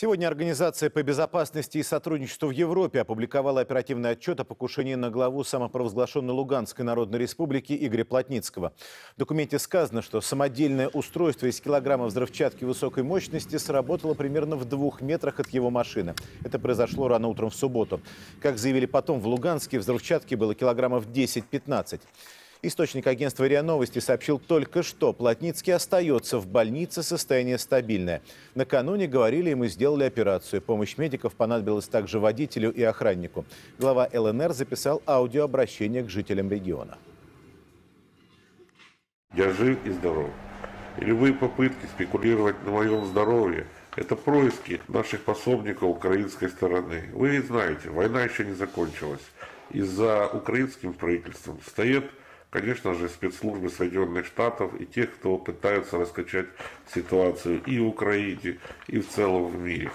Сегодня Организация по безопасности и сотрудничеству в Европе опубликовала оперативный отчет о покушении на главу самопровозглашенной Луганской Народной Республики Игоря Плотницкого. В документе сказано, что самодельное устройство из килограмма взрывчатки высокой мощности сработало примерно в двух метрах от его машины. Это произошло рано утром в субботу. Как заявили потом, в Луганске взрывчатки было килограммов 10-15. Источник агентства РИА Новости сообщил только что, Плотницкий остается в больнице, состояние стабильное. Накануне говорили, ему сделали операцию. Помощь медиков понадобилась также водителю и охраннику. Глава ЛНР записал аудиообращение к жителям региона. Я жив и здоров. И любые попытки спекулировать на моем здоровье – это происки наших пособников украинской стороны. Вы ведь знаете, война еще не закончилась. И за украинским правительством стоит конечно же, спецслужбы Соединенных Штатов и тех, кто пытается раскачать ситуацию и в Украине, и в целом в мире.